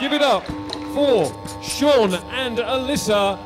Give it up for Sean and Alyssa.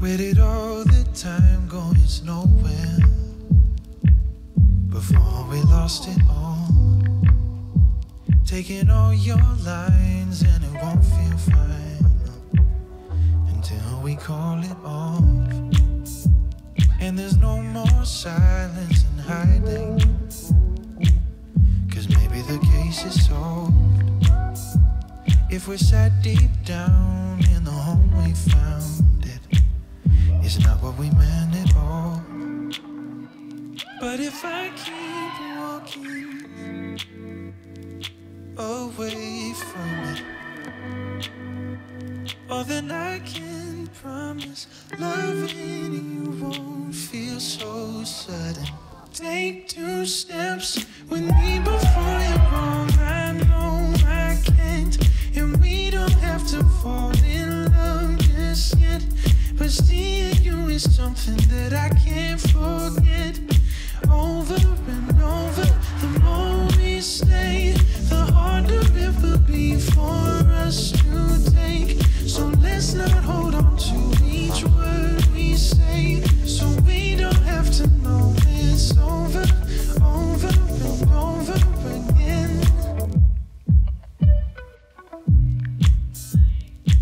Did all the time go? It's nowhere. Before we lost it all. Taking all your lines and it won't feel fine until we call it off. And there's no more silence and hiding. Cause maybe the case is solved. If we're sat deep down in the home we found it's not what we meant at all. But if I keep walking away from it, oh, then I can promise loving you won't feel so sudden. Take two steps with me something that I can't forget. Over and over, the more we the harder it will be for us to take. So let's not hold on to each word we say, so we don't have to know it's over, over and over again.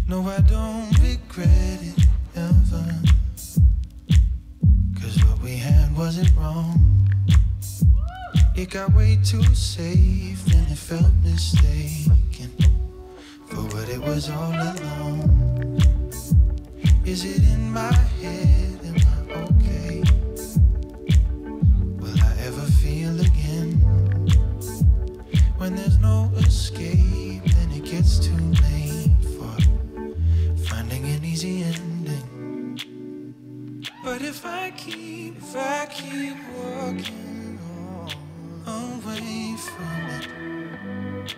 No, I don't regret it ever. Had wasn't wrong. It got way too safe and it felt mistaken for what it was all along. Is it in my head? Am I okay? Will I ever feel again? When there's no escape, then it gets too late if I keep, if I keep walking away from it,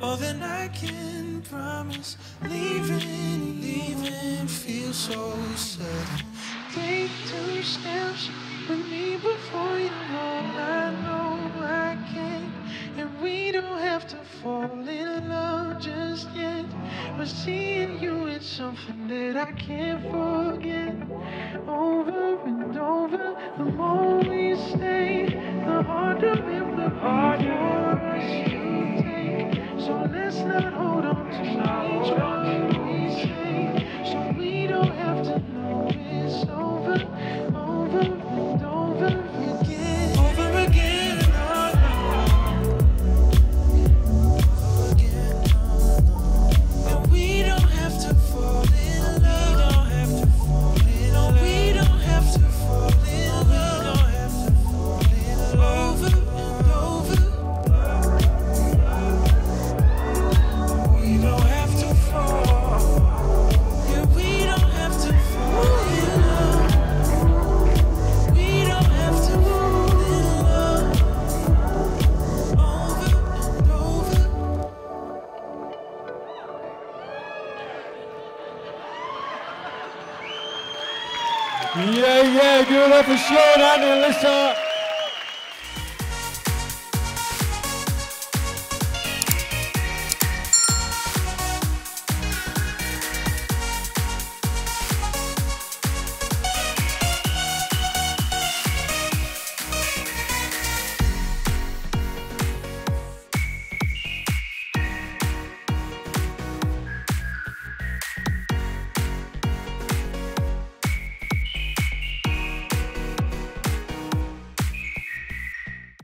oh, then I can promise leaving, leaving feels so sudden. Take two steps with me before you know I know I can't, and we don't have to fall in love just yet. But is something that I can't forget. Over and over, the more we stay, the harder it will be Yeah, yeah, give it up for Sean and Alyssa.